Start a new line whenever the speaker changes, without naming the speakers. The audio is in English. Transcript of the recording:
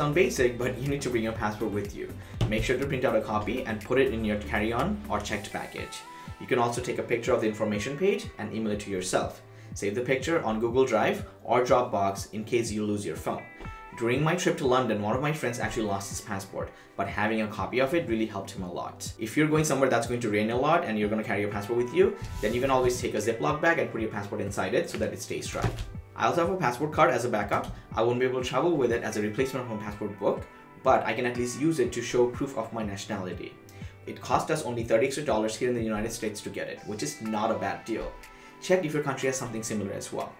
sound basic, but you need to bring your passport with you. Make sure to print out a copy and put it in your carry-on or checked baggage. You can also take a picture of the information page and email it to yourself. Save the picture on Google Drive or Dropbox in case you lose your phone. During my trip to London, one of my friends actually lost his passport, but having a copy of it really helped him a lot. If you're going somewhere that's going to rain a lot and you're going to carry your passport with you, then you can always take a Ziploc bag and put your passport inside it so that it stays dry. I also have a passport card as a backup. I won't be able to travel with it as a replacement of my passport book, but I can at least use it to show proof of my nationality. It cost us only 30 extra dollars here in the United States to get it, which is not a bad deal. Check if your country has something similar as well.